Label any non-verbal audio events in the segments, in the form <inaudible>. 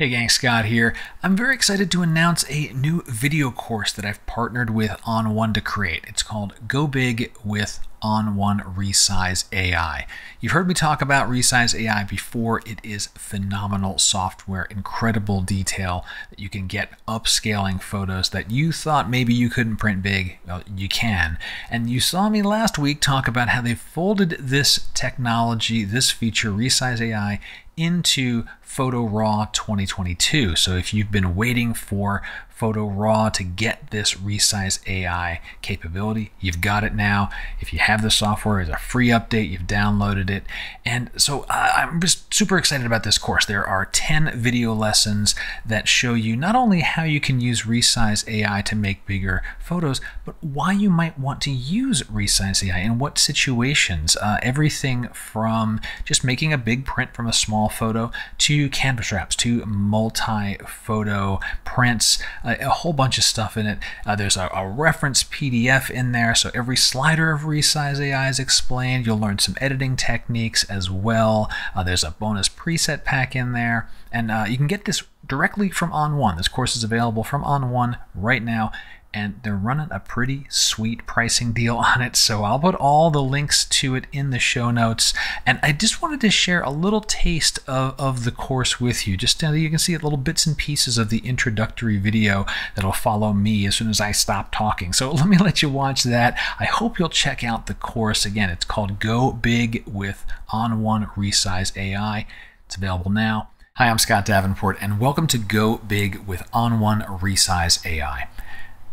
Hey gang, Scott here. I'm very excited to announce a new video course that I've partnered with On1 to create. It's called Go Big with On1 Resize AI. You've heard me talk about Resize AI before. It is phenomenal software, incredible detail that you can get upscaling photos that you thought maybe you couldn't print big. Well, you can. And you saw me last week talk about how they folded this technology, this feature, Resize AI, into Photo Raw 2022. So if you've been waiting for Photo Raw to get this Resize AI capability, you've got it now. If you have the software, it's a free update, you've downloaded it. And so uh, I'm just super excited about this course. There are 10 video lessons that show you not only how you can use Resize AI to make bigger photos, but why you might want to use Resize AI in what situations. Uh, everything from just making a big print from a small photo to canvas wraps to multi-photo prints, uh, a whole bunch of stuff in it. Uh, there's a, a, reference PDF in there, so every slider of Resize AI is explained. You'll learn some editing techniques as well. Uh, there's a bonus preset pack in there, and uh, you can get this directly from On1. This course is available from On1 right now and they're running a pretty sweet pricing deal <laughs> on it. So I'll put all the links to it in the show notes. And I just wanted to share a little taste of, of the course with you, just so you can see little bits and pieces of the introductory video that'll follow me as soon as I stop talking. So <laughs> let me let you watch that. I hope you'll check out the course. Again, it's called Go Big with On1 Resize AI. It's available now. Hi, I'm Scott Davenport, and welcome to Go Big with On1 Resize AI.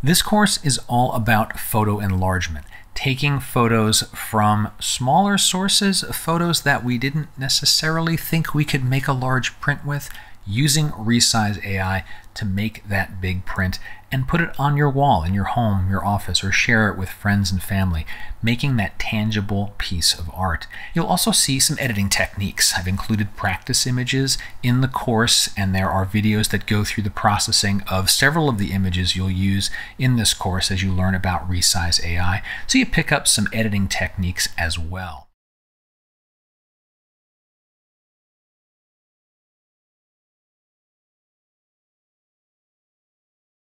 This course is all about photo enlargement, taking photos from smaller sources, photos that we didn't necessarily think we could make a large print with, using Resize AI to make that big print and put it on your wall in your home, your office, or share it with friends and family, making that tangible piece of art. You'll also see some editing techniques. I've included practice images in the course, and there are videos that go through the processing of several of the images you'll use in this course as you learn about Resize AI, so you pick up some editing techniques as well.